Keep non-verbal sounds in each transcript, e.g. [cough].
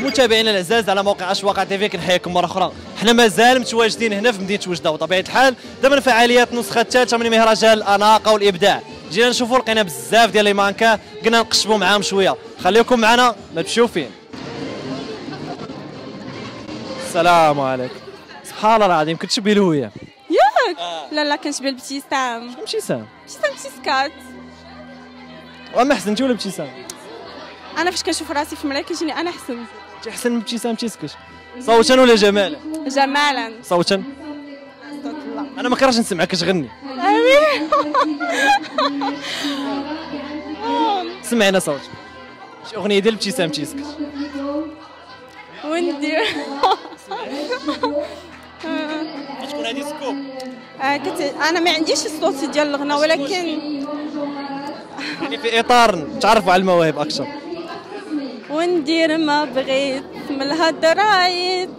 متابعينا الاعزاز على موقع أشواق تي في كنحييكم مرة أخرى. حنا مازال متواجدين هنا في مدينة وجدة وطبيعة الحال دابا فعاليات النسخه الثالثه من مهرجان الأناقة والإبداع. جينا نشوفوا لقينا بزاف ديال لي مانكا قلنا نقشبوا معاهم شوية. خليكم معنا ما تمشيو فين السلام عليكم. سبحان الله العظيم كتشبه الهويه ياك؟ لا لا كنشبه الابتسام ابتسام ابتسام شي سكات وأما حسنتي ولا ابتسام أنا فاش كنشوف راسي في المرايه كيجيني أنا أحسن. تحسن من ابتسام تيسكت صوتا ولا جمالا؟ جمالا. صوتا. أنا ما كرهتش نسمعك كتغني سمعنا صوت شي أغنية ديال ابتسام تيسكت وندير كتكون هذه سكوب. آه،. أنا ما عنديش الصوت ديال الغنى ولكن يعني في إطار تعرفوا على المواهب أكثر. وندير ما بغيت من الهضرايت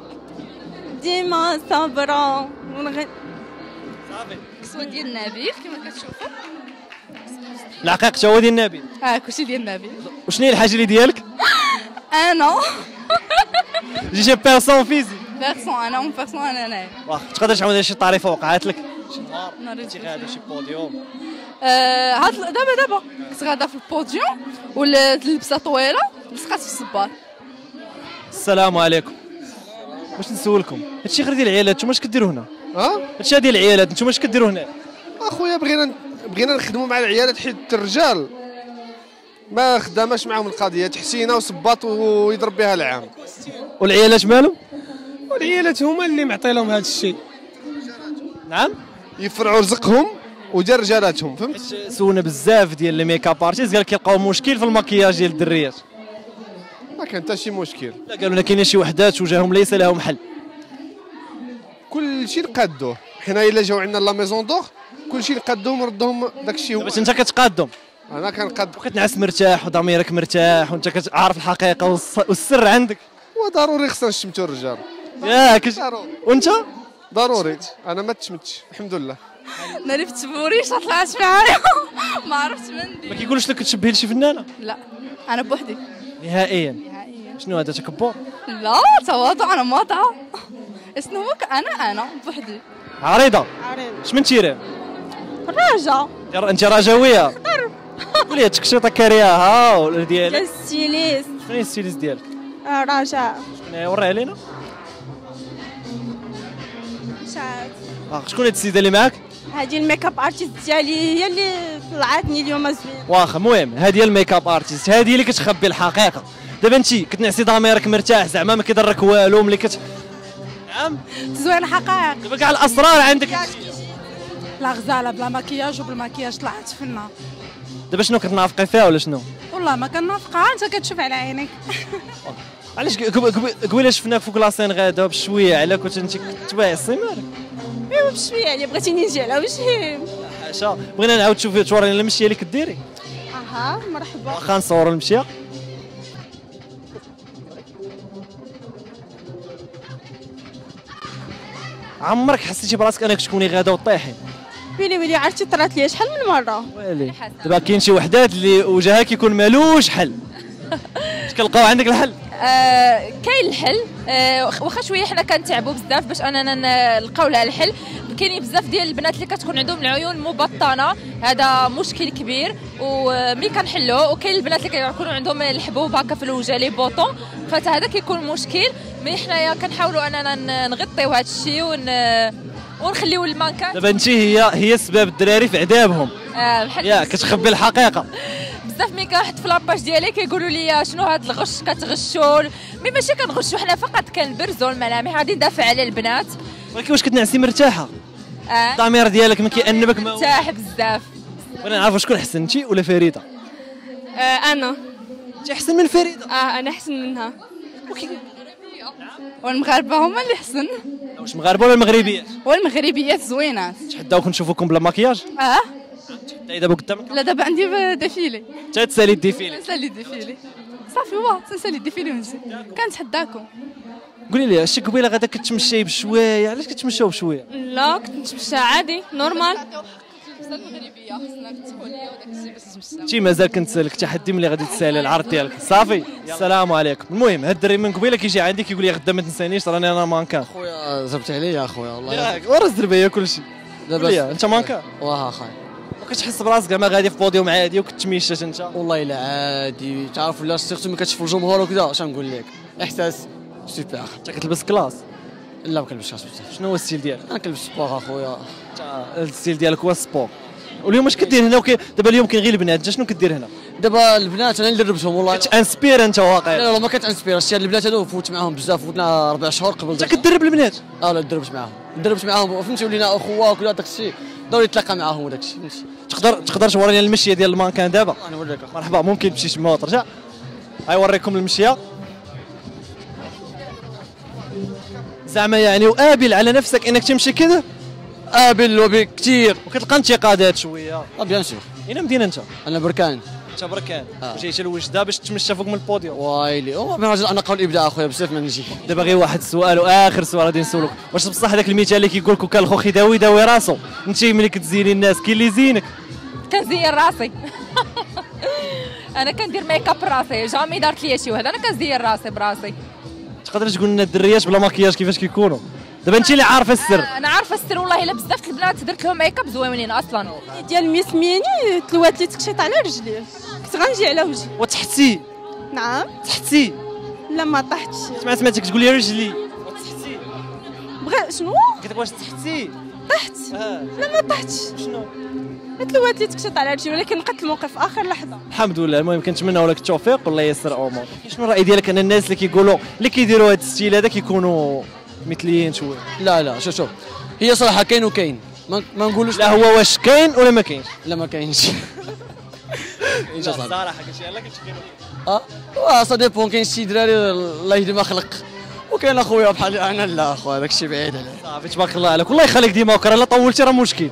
ديما صابرة. ونغ... كسوة ديال النبيل كما كتشوفوا. العقيق تا هو ديال النبي. آه كلشي ديال النبيل وشنو هي الحاجة اللي ديالك؟ [gasps] أنا. [laughs] جي بيرسون فيزي. بيرسون أنا اون بيرسون أنا انايا واخ تقدر تعاود شي طريفة وقعت لك؟ شي نهار نهار شي غادا شي بوديوم. هاد دابا دابا كنت غادا في البوديوم واللبسه طويلة لصقات في الصباط السلام عليكم. واش نسولكم؟ هادشي غير ديال العيالات نتوما اش كديروا هنا؟ ها؟ هادشي ديال العيالات نتوما اش كديروا هنا؟ اخويا بغينا بغينا نخدموا مع العيالات حيت الرجال ما خداماش معاهم القضية تحسينه وصباط ويضرب بها العام. والعيالات مالهم؟ والعيالات هما اللي معطي لهم هذا الشيء نعم. يفرعوا رزقهم؟ رجالاتهم فهمت؟ سولنا بزاف ديال لي make-up artist؟ قال كيلقاو مشكل في المكياج ديال الدريات ما كان حتى شي مشكل. لا قالوا لنا كاينين شي وحدات وجههم ليس لهم حل. كل شيء نقادوه حنا إلا جاو عندنا la maison d'or كل شيء نقادوه ونردهم داك الشيء هو. باش انت كتقادهم. أنا كنقاد. وكتنعس مرتاح وضميرك مرتاح وانت كتعرف الحقيقة والسر عندك. وضروري خصنا نشمتوا الرجال. ياك. ضروري. وانت؟ ضروري. أنا ما تشمتش الحمد لله. ناري في التبوريش طلعت معايا. [laughs] ما عرفت من ما كيقولوش لك كتشبه لشي فنانة؟ لا أنا بوحدي. نهائيا. نهائيا. شنو هذا؟ تكبر؟ لا تواضع أنا مواضعه [laughs] اسمه أنا أنا بوحدي. عريضة. عريض اش من تيري؟ راجع. انت- انت رجويه [laughs] قولي تكشيطه كارياها ولا ديال ديالك. ال styliste شنو هي ال styliste ديالك؟ آه، راجع. شكون وري علينا. آه، شكون هاد السيدة اللي معاك؟ هذه ال make-up artist ديالي هي اللي طلعتني اليوم زوين واخا المهم هذه هي ال make-up artist هذه اللي كتخبي الحقيقة. دابا انت كتنعسي ضميرك مرتاح زعما ما كيضرك والو ملي كت نعم؟ تزوين حقائق دابا كاع الأسرار عندك. لا غزالة بلا مكياج وبالمكياج طلعت فنة. دابا شنو كتنافقي فيها ولا شنو؟ والله ما كنافقها انت كتشوف على عينيك. [laughs] علاش قب- قب- قبيلة شفناك فوق لاسين غادا بشوية على كنت انت كتبايعي مالك ايوا بشويه يعني بغيتيني نجي على وجهي. حاشا. بغينا نعاود تشوفي تورينا المشية اللي كديري. أها مرحبا. واخا نصوروا المشية. عمرك حسيتي براسك أنك تكوني غادا وطيحي؟ ويلي ويلي عرفتي طرات لي شحال من مرة. ويلي. دابا كاين شي وحدات اللي وجهها كيكون مالوش حل اش [laughs] كنلقاو عندك الحل. آه، كاين الحل. آه، واخا شوية حنا كنتعبوا بزاف باش أننا نلقاو لها الحل. كاينين بزاف ديال البنات اللي كتكون عندهم العيون مبطنة. هذا مشكل كبير. وملي كنحلوه وكاين البنات اللي كيكونوا عندهم الحبوب هكا في الوجه لي بوطون. فهذا هذا كيكون مشكل. mais حنايا كنحاولوا أننا نغطيو هذا الشيء ون ونخليو المانكات دابا انت هي هي سبب الدراري في عذابهم آه، بحال يا كتخبي الحقيقة. [laughs] بزاف ملي كنحط في la page ديالي كيقولوا لي شنو هاد الغش كتغشوا mais ماشي كنغشوا حنا فقط كنبرزوا الملامح غادي ندافع على البنات. ولكن واش كتنعسي مرتاحة؟ آه؟ الضمير ديالك ما كيأنبك ما مرتاح بزاف. بغينا نعرفوا شكون أحسن انت ولا فريدة؟ أنا. انت أحسن من فريدة؟ آه أنا أحسن منها. والمغاربة هما اللي حسن واش مغاربة ولا مغربيات والمغربيات زوينات. تحداوك نشوفوكم بلا ماكياج؟ آه. دابا قدامك لا دابا عندي défilé حتى تسالي ال défilé نسالي défilé صافي واه تنسالي défilé ونجي كنتحداكم. قولي لي اش قبيلة غادا كتمشي بشوية علاش كتمشاو بشوية؟ لا كنت نتمشى عادي normal. شي مازال كنت لك تحدي ملي غادي تسألي العرض ديالك. صافي السلام عليكم. المهم هاد الدري من قبيلة كيجي عندي كيقول لي غدا ما تنسانيش راني أنا مانكا. خويا زربت عليا اخويا والله. ورا الزربية كلشي. دابا أنت مانكا؟ واه اخويا ما كتحس براسك زعما غادي في بوديوم عادي وكتمشات انت؟ والله إلا عادي. تعرف ولا surtout ملي كتشوف الجمهور وكذا اش نقول لك؟ إحساس سوبر. انت كتلبس classe؟ لا ما كنلبسش بزاف. شنو هو ال style ديالك؟ أنا كنلبس sport أخويا. ال style ديالك هو ال sport واليوم اش كدير هنا؟ وكي دابا اليوم كاين غير البنات انت شنو كدير هنا؟ دابا البنات أنا اللي دربتهم والله. لا كت inspire انت واقيلا لا ما كت inspire. الشيء البنات هادو فوت معاهم بزاف فوتنا أربع شهور قبل انت كدرب البنات؟ آه لا دربت معاهم. دربت معاهم فهمتي؟ ولينا أخوة وكذا داك الشيء. ضروري يتلاقى معاهم وداك الشيء تقدر تقدر تورينا المشية ديال المانكان دابا؟ نوريك. مرحبا ممكن تمشي تما وترجع غيوريكم المشية. زعما يعني وقابل على نفسك إنك تمشي كذا قابل وبي كثير وكتلقى انتقادات شوية. آه bien sûr. اين مدينة أنت؟ أنا بركان. انت بركان آه. جيت الوجدة باش تمشى فوق من البوديوم. وايلي. هو من راجل أنا قول الابداع أخويا بزاف ما نجي. دابا غير واحد السؤال وآخر سؤال غادي نسولك. واش بصح هذاك المثال اللي كيقول لك كان الخوخ يداوي يداوي راسو أنت ملي كتزيني الناس كاين اللي يزينك. كنزين راسي. [laughs] أنا كندير ميك اب راسي. jamais دارت لي شي وحده أنا كنزين راسي براسي. تقدر تقول لنا الدريات بلا مكياج كيفاش كيكونوا؟ دابا انت اللي عارفة السر. أنا عارفة السر والله إلا بزاف د البنات درت لهم ميك اب زوينين أصلا. ديال ميس ميني تلوات لي تكشيط على رجليه كنت غنجي على وجهي. وتحتي نعم. تحتي لا ما طحتش سمعت سمعتك تقول لي رجلي. بغا شنو؟ قلت لك واش تحتي طحت آه. لا ما طحتش شنو؟ تلوات لي تكشيط على رجلي ولكن لقيت الموقف آخر لحظة. الحمد لله. المهم كنتمنى لك التوفيق. والله ييسر أمور. شنو الرأي ديالك؟ ان الناس اللي كيقولوا اللي كيديروا هذا ال style هذا كيكونوا مثليين شوية لا لا شوف شوف. هي صراحة كاين وكاين. ما, ما نقولوش لا هو واش كاين ولا ما كاينش؟ لا ما كاينش. [laughs] لا الصراحه كلشي يلاه كلشي كاين آه واه ça dépend كاين شي دراري الله يهدي ما خلق. وكاين أخويا بحالي أنا لا أخويا داك الشيء بعيد عليه صافي تبارك الله عليك. والله يخليك ديما وكرة لا طولتي راه مشكل.